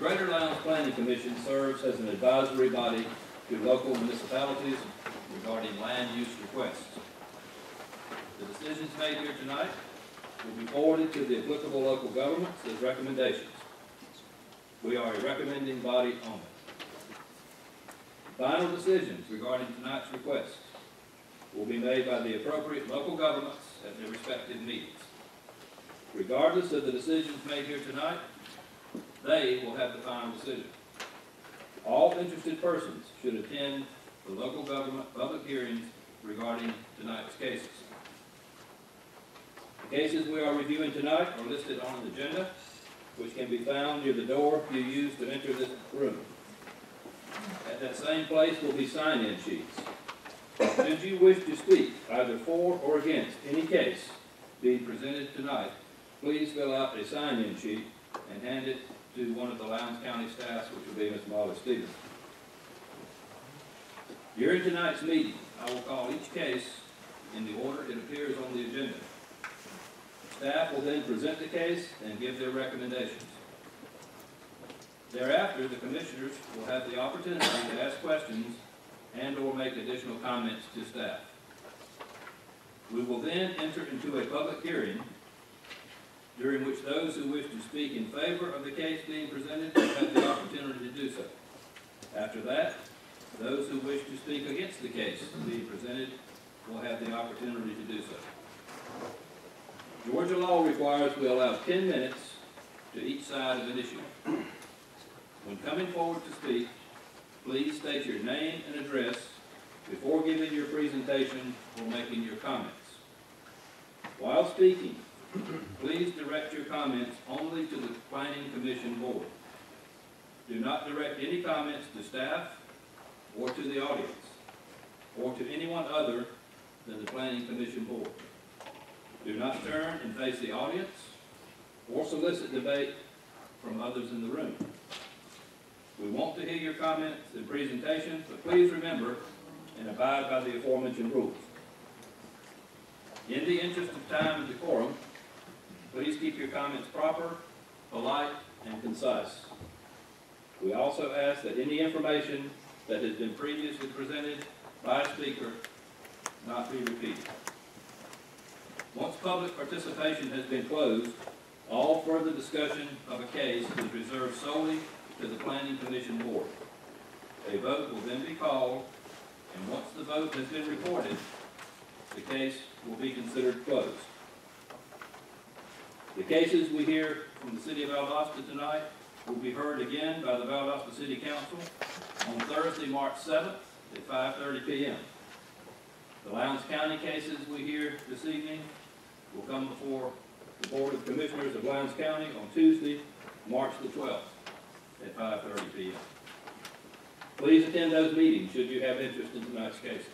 Greater Lowndes Planning Commission serves as an advisory body to local municipalities regarding land use requests. The decisions made here tonight will be forwarded to the applicable local governments as recommendations. We are a recommending body only. Final decisions regarding tonight's requests will be made by the appropriate local governments at their respective meetings. Regardless of the decisions made here tonight, they will have the final decision. All interested persons should attend the local government public hearings regarding tonight's cases. The cases we are reviewing tonight are listed on the agenda, which can be found near the door you use to enter this room. At that same place will be sign-in sheets. Should you wish to speak either for or against any case being presented tonight, please fill out a sign-in sheet and hand it to one of the Lowndes County staffs, which will be Ms. Molly Stevens. During tonight's meeting, I will call each case in the order it appears on the agenda. Staff will then present the case and give their recommendations. Thereafter, the commissioners will have the opportunity to ask questions and/or make additional comments to staff. We will then enter into a public hearing during which those who wish to speak in favor of the case being presented will have the opportunity to do so. After that, those who wish to speak against the case being presented will have the opportunity to do so. Georgia law requires we allow ten minutes to each side of an issue. When coming forward to speak, please state your name and address before giving your presentation or making your comments. While speaking, please direct your comments only to the planning commission board. Do not direct any comments to staff or to the audience, or to anyone other than the planning commission board. Do not turn and face the audience or solicit debate from others in the room. We want to hear your comments and presentations, but please remember and abide by the aforementioned rules. In the interest of time and decorum, please keep your comments proper, polite, and concise. We also ask that any information that has been previously presented by a speaker not be repeated. Once public participation has been closed, all further discussion of a case is reserved solely to the planning commission board. A vote will then be called, and once the vote has been recorded, the case will be considered closed. The cases we hear from the city of Valdosta tonight will be heard again by the Valdosta City Council on Thursday, March seventh, at five thirty P M. The Lowndes County cases we hear this evening will come before the Board of Commissioners of Lowndes County on Tuesday, March the twelfth, at five thirty P M. Please attend those meetings should you have interest in tonight's cases.